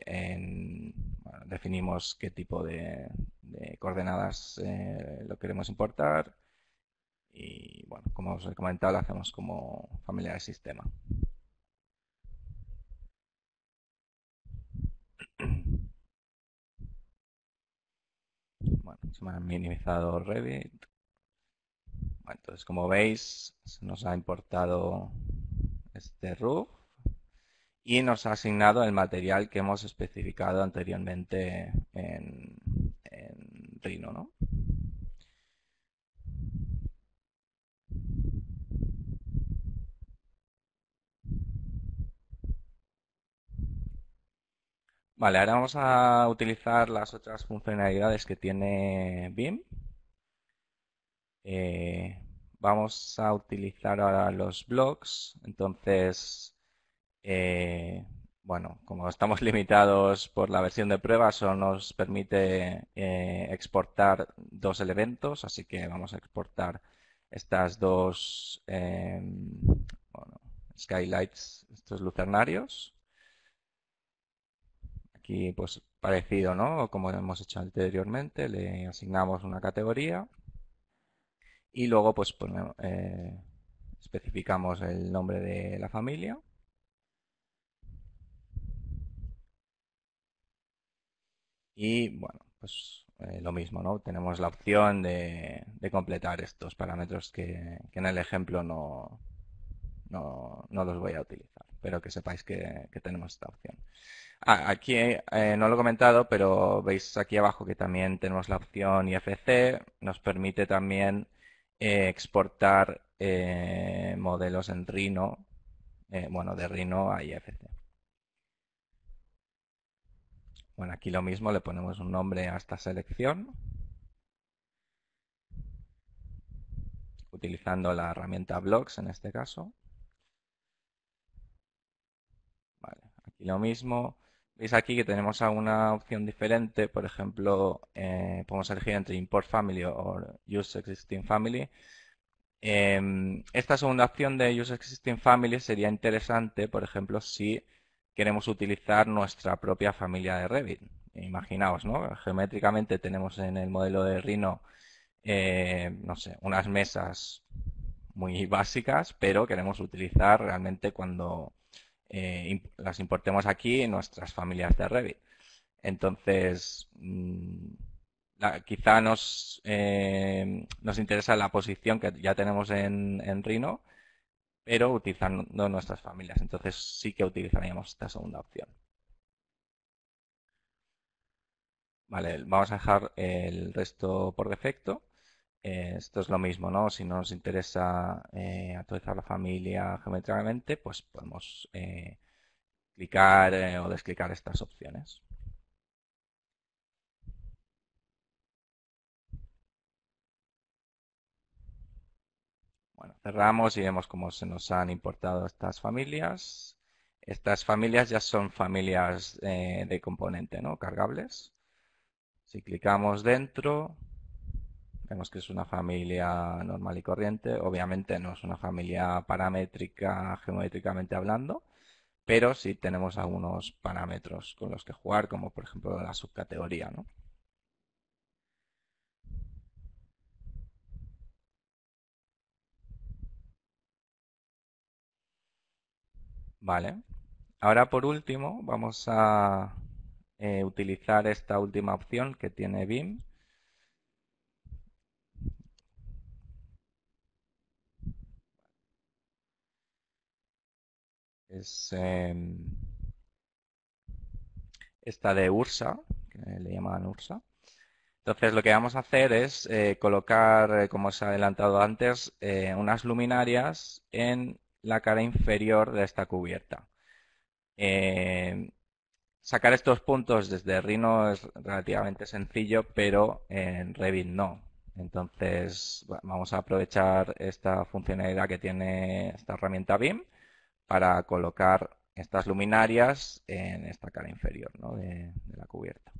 definimos qué tipo de, de coordenadas lo queremos importar y bueno, como os he comentado, lo hacemos como familia de sistema. Bueno, se me ha minimizado Revit. Entonces, como veis, se nos ha importado este roof y nos ha asignado el material que hemos especificado anteriormente en, en Rhino, ¿no? Vale, ahora vamos a utilizar las otras funcionalidades que tiene BIM. Eh, vamos a utilizar ahora los blocks. Entonces, eh, bueno, como estamos limitados por la versión de prueba, solo nos permite eh, exportar dos elementos, así que vamos a exportar estas dos skylights, estos lucernarios. Aquí pues parecido, ¿no? Como hemos hecho anteriormente, le asignamos una categoría y luego pues, eh, especificamos el nombre de la familia. Y bueno, pues eh, lo mismo, ¿no? Tenemos la opción de, completar estos parámetros que, en el ejemplo no, no, los voy a utilizar, pero que sepáis que tenemos esta opción. Ah, aquí eh, no lo he comentado, pero veis aquí abajo que también tenemos la opción IFC. Nos permite también eh, exportar modelos en Rhino, bueno, de Rhino a IFC. Bueno, aquí lo mismo, le ponemos un nombre a esta selección. Utilizando la herramienta Blocks en este caso. Vale, aquí lo mismo. Veis aquí que tenemos alguna opción diferente, por ejemplo, eh, podemos elegir entre Import Family o Use Existing Family. Em, esta segunda opción de Use Existing Family sería interesante, por ejemplo, si queremos utilizar nuestra propia familia de Revit. Imaginaos, ¿no? Geométricamente tenemos en el modelo de Rhino, eh, no sé, unas mesas muy básicas, pero queremos utilizar realmente cuando eh, las importemos aquí en nuestras familias de Revit. Entonces, mm, quizá nos, eh, nos interesa la posición que ya tenemos en, en Rhino, pero utilizando nuestras familias. Entonces sí que utilizaríamos esta segunda opción. Vale, vamos a dejar el resto por defecto. Eh, esto es lo mismo, ¿no? Si no nos interesa eh, actualizar la familia geométricamente, pues podemos eh, clicar o desclicar estas opciones. Bueno, cerramos y vemos cómo se nos han importado estas familias. Estas familias ya son familias de componente, ¿no? Cargables. Si clicamos dentro, Vemos que es una familia normal y corriente. Obviamente no es una familia paramétrica geométricamente hablando, pero sí tenemos algunos parámetros con los que jugar, como por ejemplo la subcategoría. ¿no? Vale. Ahora por último vamos a eh, utilizar esta última opción que tiene BIM, es esta de Ursa, que le llaman Ursa. Entonces lo que vamos a hacer es eh, colocar, eh, como os he adelantado antes, unas luminarias en la cara inferior de esta cubierta. sacar estos puntos desde Rhino es relativamente sencillo, pero en Revit no. Entonces vamos a aprovechar esta funcionalidad que tiene esta herramienta BIM para colocar estas luminarias en esta cara inferior de, la cubierta.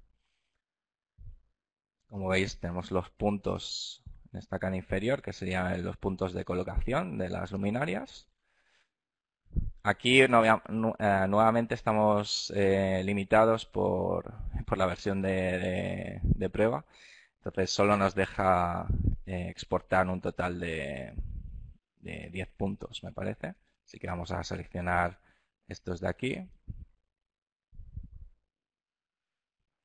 Como veis tenemos los puntos en esta cara inferior que serían los puntos de colocación de las luminarias. Aquí eh, nuevamente estamos eh, limitados por, la versión de, prueba. Entonces solo nos deja eh, exportar un total de, de 10 puntos, me parece. Así que vamos a seleccionar estos de aquí.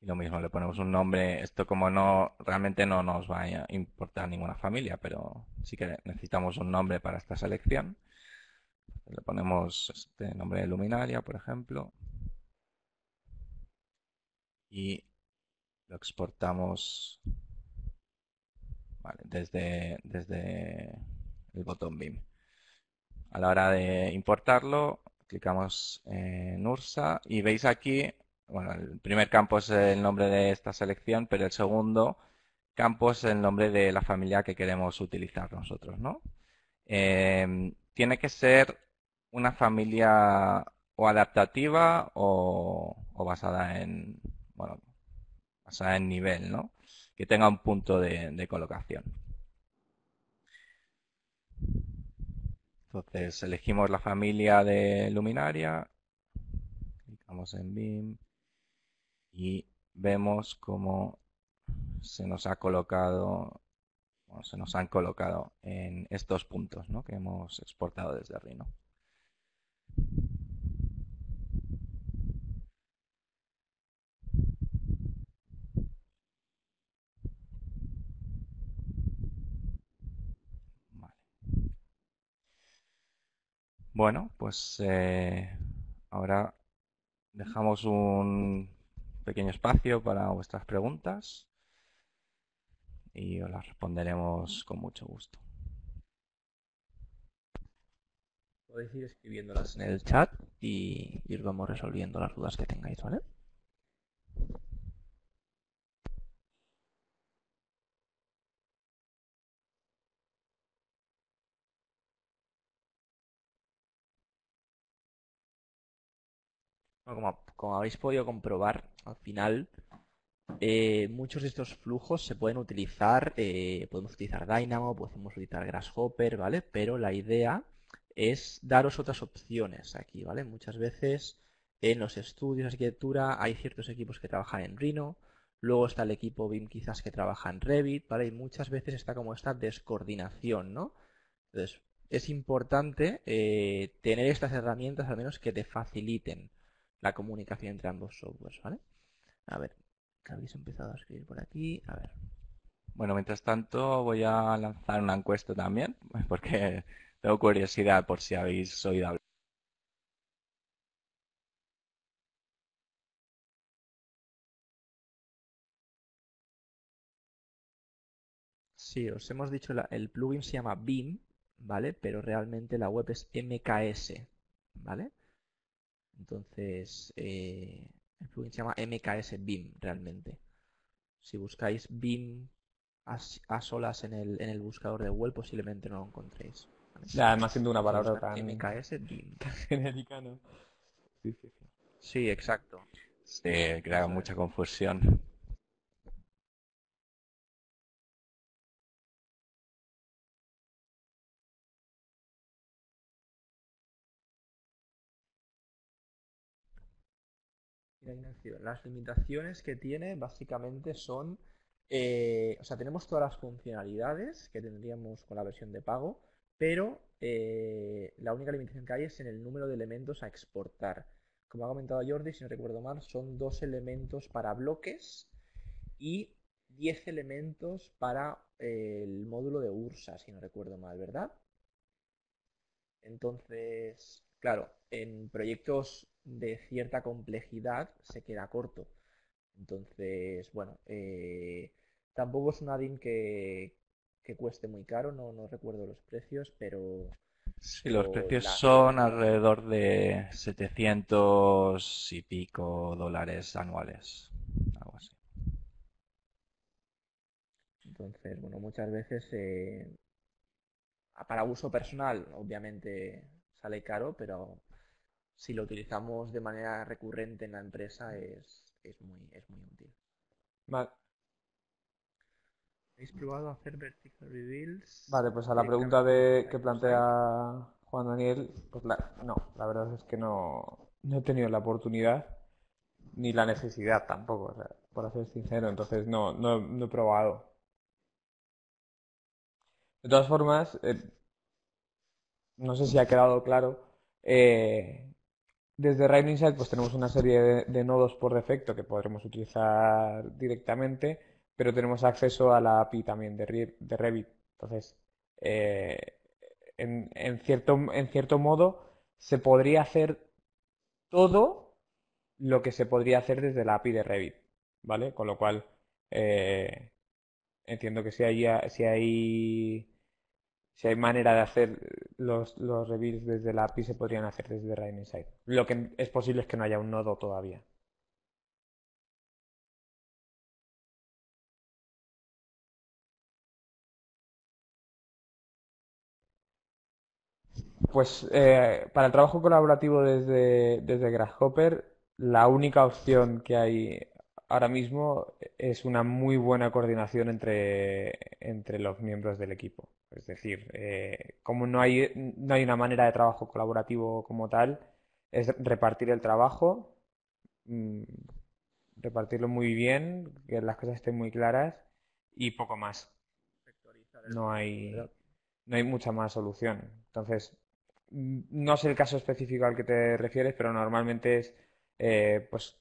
Y lo mismo, le ponemos un nombre. Esto como no, realmente no nos va a importar ninguna familia, pero sí que necesitamos un nombre para esta selección. Le ponemos este nombre de luminaria, por ejemplo. Y lo exportamos desde, desde el botón BIM. A la hora de importarlo, clicamos en Ursa y veis aquí, bueno, el primer campo es el nombre de esta selección, pero el segundo campo es el nombre de la familia que queremos utilizar nosotros, ¿no? Em, tiene que ser una familia o adaptativa o, basada en, bueno, basada en nivel, ¿no? Que tenga un punto de colocación. Entonces elegimos la familia de luminaria, clicamos en BIM y vemos cómo se nos ha colocado, se nos han colocado en estos puntos que hemos exportado desde Rhino. Bueno, pues eh, ahora dejamos un pequeño espacio para vuestras preguntas y os las responderemos con mucho gusto. Podéis ir escribiéndolas en el chat y ir vamos resolviendo las dudas que tengáis, ¿vale? como, habéis podido comprobar, al final eh, muchos de estos flujos se pueden utilizar, eh, podemos utilizar Dynamo, podemos utilizar Grasshopper, ¿vale? Pero la idea es daros otras opciones aquí, ¿vale? Muchas veces en los estudios de arquitectura hay ciertos equipos que trabajan en Rhino, luego está el equipo BIM quizás que trabaja en Revit, ¿vale? Y muchas veces está como esta descoordinación, ¿no? Entonces, es importante eh, tener estas herramientas al menos que te faciliten la comunicación entre ambos softwares, ¿vale? A ver, ¿qué habéis empezado a escribir por aquí? A ver. Bueno, mientras tanto voy a lanzar una encuesta también, porque tengo curiosidad por si habéis oído hablar. Sí, os hemos dicho, el plugin se llama BIM, ¿vale? Pero realmente la web es MKS, ¿vale? Entonces, eh, el plugin se llama MKS BIM realmente. Si buscáis BIM a, solas en el, en el, buscador de web, posiblemente no lo encontréis. Además siendo una palabra tan... MKS genérica, ¿no? Sí, sí, sí. Sí, exacto. Sí, crea mucha confusión. Las limitaciones que tiene básicamente son, eh, o sea, tenemos todas las funcionalidades que tendríamos con la versión de pago, pero eh, la única limitación que hay es en el número de elementos a exportar. Como ha comentado Jordi, si no recuerdo mal, son dos elementos para bloques y 10 elementos para eh, el módulo de URSA, si no recuerdo mal, ¿verdad? Entonces, claro, en proyectos de cierta complejidad se queda corto. Entonces, bueno, eh, tampoco es un add-in que, que cueste muy caro, no, no recuerdo los precios, pero Sí, los precios la- son alrededor de 700 y pico dólares anuales, algo así. Entonces, bueno, muchas veces eh, para uso personal, obviamente sale caro, pero si lo utilizamos de manera recurrente en la empresa es, es muy, es muy útil. Va- ¿Habéis probado hacer vertical reveals? Vale, pues a la directamente pregunta de, que plantea Juan Daniel, pues la, no, la verdad es que no, no he tenido la oportunidad ni la necesidad tampoco, o sea, por ser sincero, entonces no, no, no he probado. De todas formas, eh, no sé si ha quedado claro, eh, desde Rail Insight pues tenemos una serie de, de nodos por defecto que podremos utilizar directamente, pero tenemos acceso a la API también de, Re- de Revit. Entonces, eh, en, cierto, modo, se podría hacer todo lo que se podría hacer desde la API de Revit, ¿vale? Con lo cual, eh, entiendo que si hay, si hay, manera de hacer los, los desde la API, se podrían hacer desde Rain Insight. Lo que es posible es que no haya un nodo todavía. Pues eh, para el trabajo colaborativo desde, desde Grasshopper, la única opción que hay ahora mismo es una muy buena coordinación entre, entre los miembros del equipo. Es decir, eh, como no hay, no hay una manera de trabajo colaborativo como tal, es repartir el trabajo, mm, repartirlo muy bien, que las cosas estén muy claras y poco más. No hay, no hay mucha más solución. Entonces, no sé el caso específico al que te refieres, pero normalmente es, eh, pues,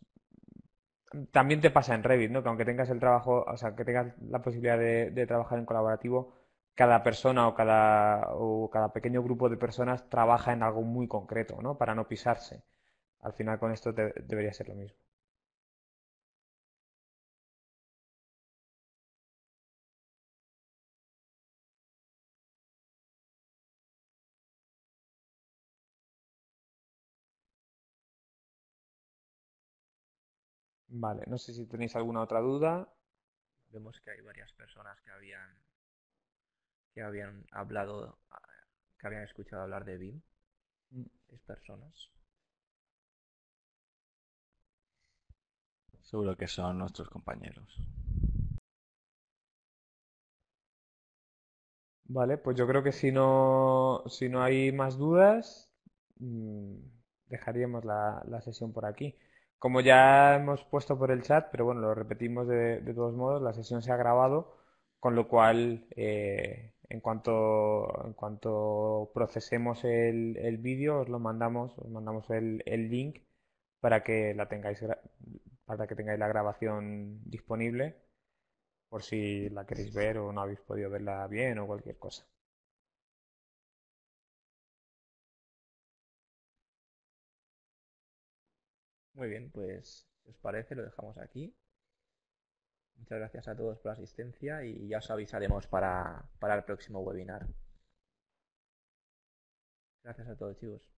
también te pasa en Revit, ¿no? Que aunque tengas el trabajo, o sea, que tengas la posibilidad de, de trabajar en colaborativo, cada persona o cada, o cada pequeño grupo de personas trabaja en algo muy concreto, ¿no? Para no pisarse. Al final con esto te- debería ser lo mismo. Vale, no sé si tenéis alguna otra duda. Vemos que hay varias personas que habían que habían hablado, que habían escuchado hablar de BIM. Mm. Seis personas. Seguro que son nuestros compañeros. Vale, pues yo creo que si no, si no hay más dudas, mm, dejaríamos la, la sesión por aquí. Como ya hemos puesto por el chat, pero bueno, lo repetimos de, todos modos, la sesión se ha grabado, con lo cual eh, en cuanto, procesemos el, vídeo, os lo mandamos, os mandamos el, el link para que la tengáis, para que tengáis la grabación disponible por si la queréis ver o no habéis podido verla bien o cualquier cosa. Muy bien, pues si os parece, lo dejamos aquí. Muchas gracias a todos por la asistencia y ya os avisaremos para, para el próximo webinar. Gracias a todos, chicos.